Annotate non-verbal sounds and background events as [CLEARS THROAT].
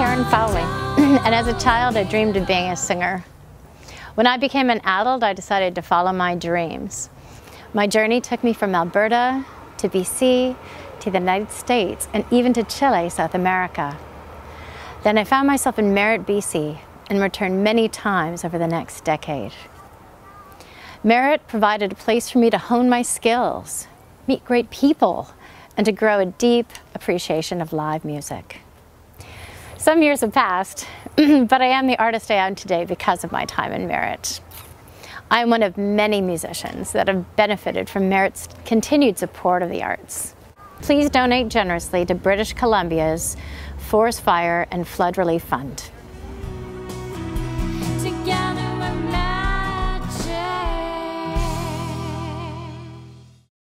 Karen Fowlie, [CLEARS THROAT] and as a child I dreamed of being a singer. When I became an adult, I decided to follow my dreams. My journey took me from Alberta to BC to the United States and even to Chile, South America. Then I found myself in Merritt, BC, and returned many times over the next decade. Merritt provided a place for me to hone my skills, meet great people, and to grow a deep appreciation of live music. Some years have passed, [CLEARS THROAT] but I am the artist I am today because of my time in Merritt. I am one of many musicians that have benefited from Merritt's continued support of the arts. Please donate generously to British Columbia's Forest Fire and Flood Relief Fund.